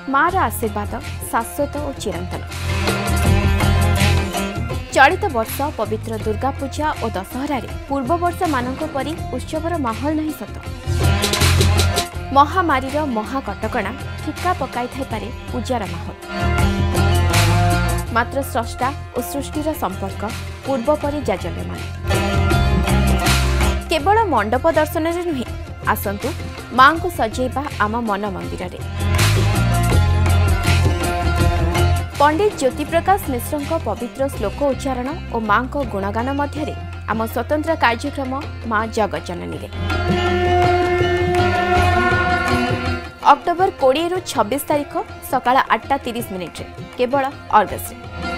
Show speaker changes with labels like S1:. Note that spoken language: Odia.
S1: ମାର ଆଶୀର୍ବାଦ ଶାଶ୍ୱତ ଓ ଚିରନ୍ତନ। ଚଳିତ ବର୍ଷ ପବିତ୍ର ଦୁର୍ଗା ପୂଜା ଓ ଦଶହରାରେ ପୂର୍ବ ବର୍ଷମାନଙ୍କ ପରି ଉତ୍ସବର ମାହୋଲ ନାହିଁ ସତ। ମହାମାରୀର ମହାକଟକଣା ଫିକା ପକାଇଥାଇପାରେ ପୂଜାର ମାହୋଲ। ମାତ୍ର ସ୍ରଷ୍ଟା ଓ ସୃଷ୍ଟିର ସମ୍ପର୍କ ପୂର୍ବ ପରି ଜାଜଲ୍ୟମାନ କେବଳ ମଣ୍ଡପ ଦର୍ଶନରେ ନୁହେଁ ଆସନ୍ତୁ ମାଙ୍କୁ ସଜେଇବା ଆମ ମନ ମନ୍ଦିରରେ ପଣ୍ଡିତ ଜ୍ୟୋତିପ୍ରକାଶ ମିଶ୍ରଙ୍କ ପବିତ୍ର ଶ୍ଲୋକ ଉଚ୍ଚାରଣ ଓ ମାଙ୍କ ଗୁଣଗାନ ମଧ୍ୟରେ ଆମ ସ୍ୱତନ୍ତ୍ର କାର୍ଯ୍ୟକ୍ରମ ମା ଜଗଜନନୀରେ। ଅକ୍ଟୋବର କୋଡ଼ିଏରୁ ଛବିଶ ତାରିଖ ସକାଳ ଆଠଟା ତିରିଶ ମିନିଟ୍ରେ କେବଳ ଅର୍ଗସରେ